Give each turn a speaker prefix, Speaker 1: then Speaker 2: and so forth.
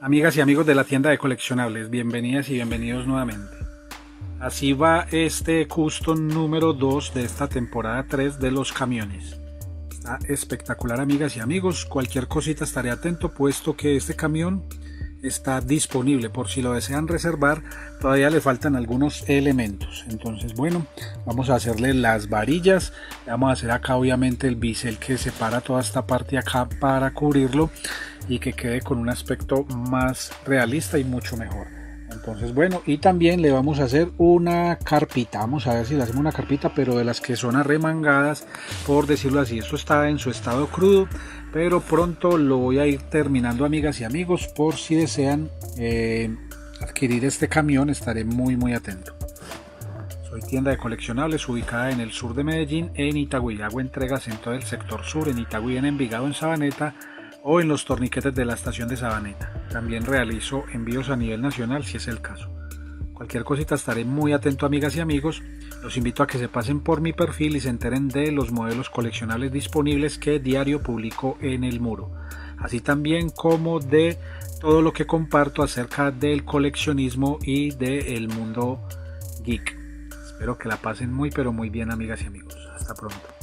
Speaker 1: Amigas y amigos de la tienda de coleccionables, bienvenidas y bienvenidos nuevamente. Así va este custom número 2 de esta temporada 3 de los camiones. Está espectacular amigas y amigos, cualquier cosita estaré atento puesto que este camión está disponible. Por si lo desean reservar todavía le faltan algunos elementos. Entonces bueno vamos a hacerle las varillas. Vamos a hacer acá obviamente el bisel que separa toda esta parte acá para cubrirlo y que quede con un aspecto más realista y mucho mejor entonces bueno y también le vamos a hacer una carpita. Vamos a ver si le hacemos una carpita pero de las que son arremangadas por decirlo así. Esto está en su estado crudo pero pronto lo voy a ir terminando amigas y amigos por si desean eh, adquirir este camión estaré muy muy atento. Soy tienda de coleccionables ubicada en el sur de Medellín en Itagüí. Hago entregas en todo el sector sur en Itagüí en Envigado en Sabaneta o en los torniquetes de la estación de Sabaneta también realizo envíos a nivel nacional si es el caso cualquier cosita estaré muy atento amigas y amigos los invito a que se pasen por mi perfil y se enteren de los modelos coleccionables disponibles que diario publico en el muro, así también como de todo lo que comparto acerca del coleccionismo y del mundo geek. Espero que la pasen muy pero muy bien amigas y amigos. Hasta pronto.